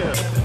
here.